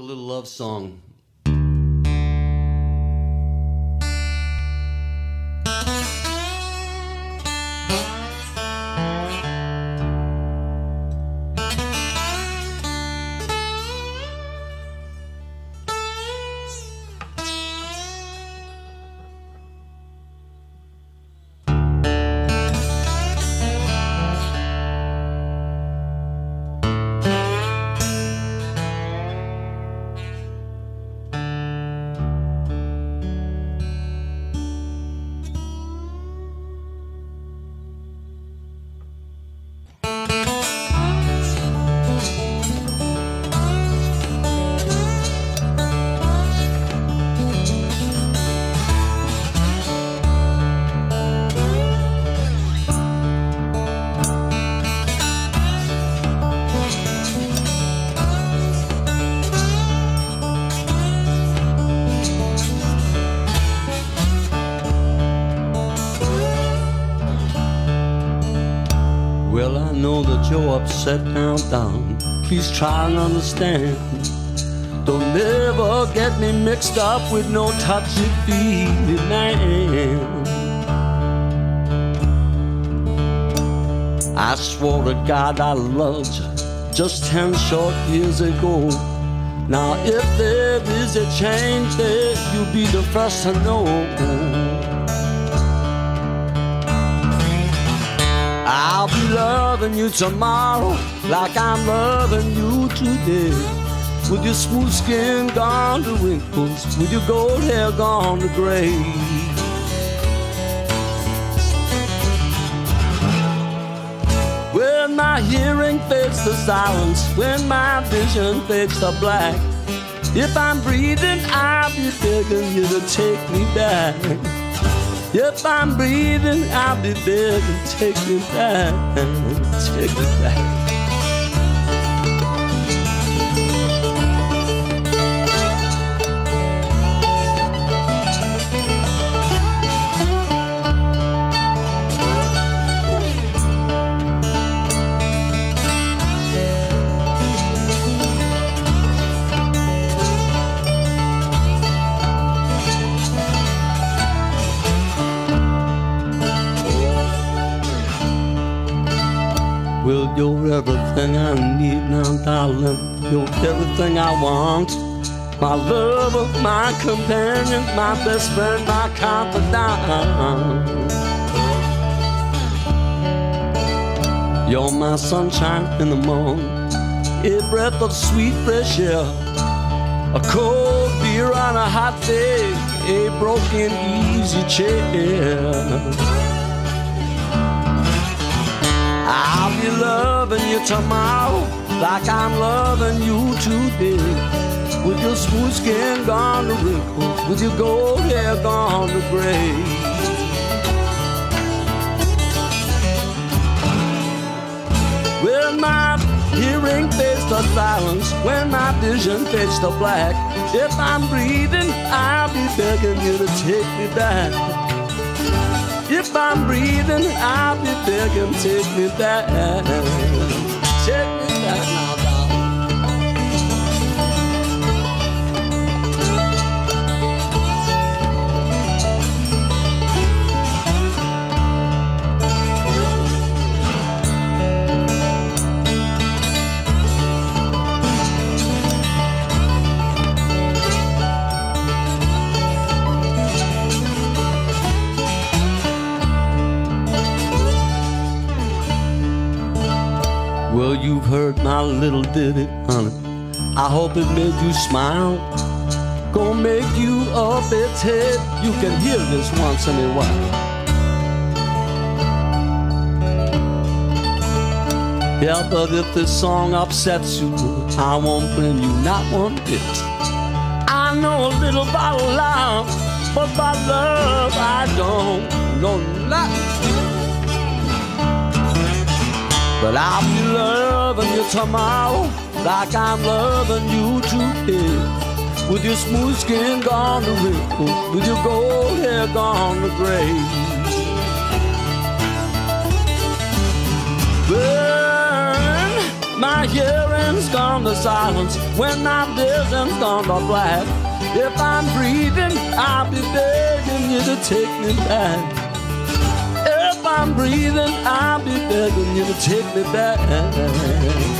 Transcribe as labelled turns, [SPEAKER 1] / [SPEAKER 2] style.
[SPEAKER 1] a little love song. Well, I know that you're upset now, down. Please try and understand. Don't ever get me mixed up with no touchy feely man. I swore to God I loved you just ten short years ago. Now, if there is a change there, you'll be the first to know. I'll be loving you tomorrow like I'm loving you today. With your smooth skin gone to wrinkles, with your gold hair gone to gray. When my hearing fades to silence, when my vision fades to black, if I'm breathing, I'll be begging you to take me back. If I'm breathing, I'll be begging, take me back, take me back. You're everything I need now, darling. You're everything I want. My lover, my companion, my best friend, my confidant. You're my sunshine in the morning, a breath of sweet fresh air, a cold beer on a hot day, a broken easy chair. Tomorrow like I'm loving you today. With your smooth skin gone to wrinkles, with your gold hair gone to gray. When my hearing fades to silence, when my vision fades to black, if I'm breathing, I'll be begging you to take me back. If I'm breathing, I'll be begging, take me back. Well, you've heard my little ditty, honey. I hope it made you smile. Gonna make you a bit head. You can hear this once in a while. Yeah, but if this song upsets you, I won't blame you not one bit. I know a little about love, but by love I don't know nothing. But I'll be loving you tomorrow like I'm loving you today. With your smooth skin gone to wrinkles, with your gold hair gone to gray. Burn, my hearing's gone to silence when my vision's gone to black. If I'm breathing, I'll be begging you to take me back. I'm breathing, I'll be begging you to take me back.